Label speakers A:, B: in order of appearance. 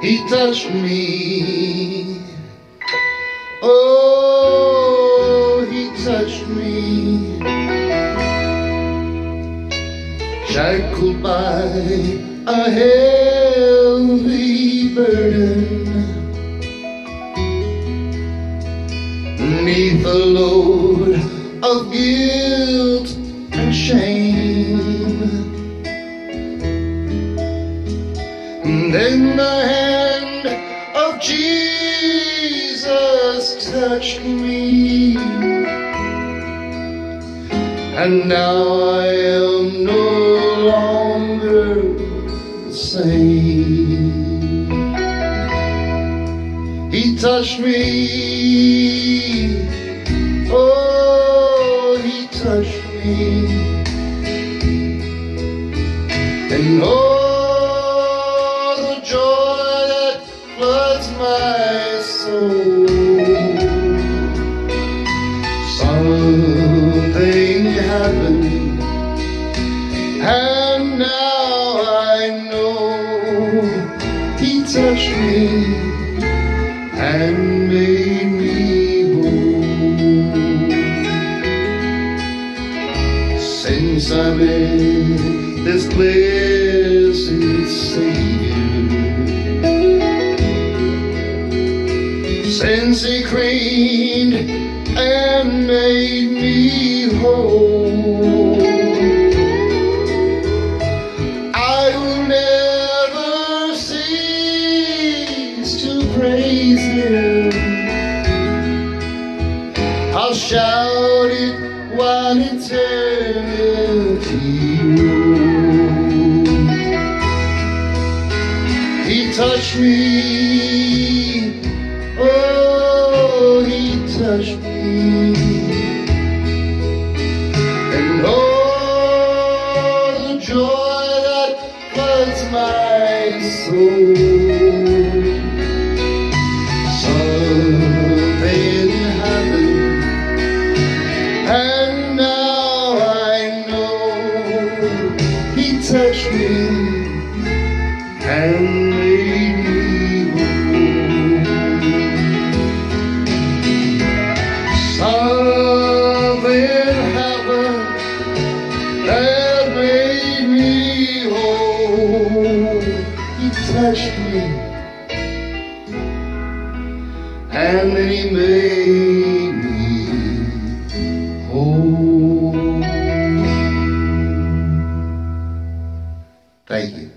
A: He touched me. Oh, he touched me. Shackled by a heavy burden. Neath the load of guilt and shame. And then the hand of Jesus touched me. And now I am no longer the same. He touched me. Oh, he touched me. And oh, soul. Something happened, and now I know he touched me and made me. Since I'm in this Savior, since Since he cleaned and made me whole, I will never cease to praise Him. I'll shout it while eternity rolls. He touched me, my soul. Something happened, and now I know He touched me and He touched me and then he made me whole. Thank you.